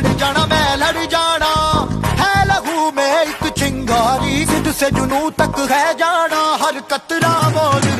लड़ जाना मैं लड़ जाना है लहू में एक चिंगारी जिद से जुनू तक है जाना हर कतरा बोल रहा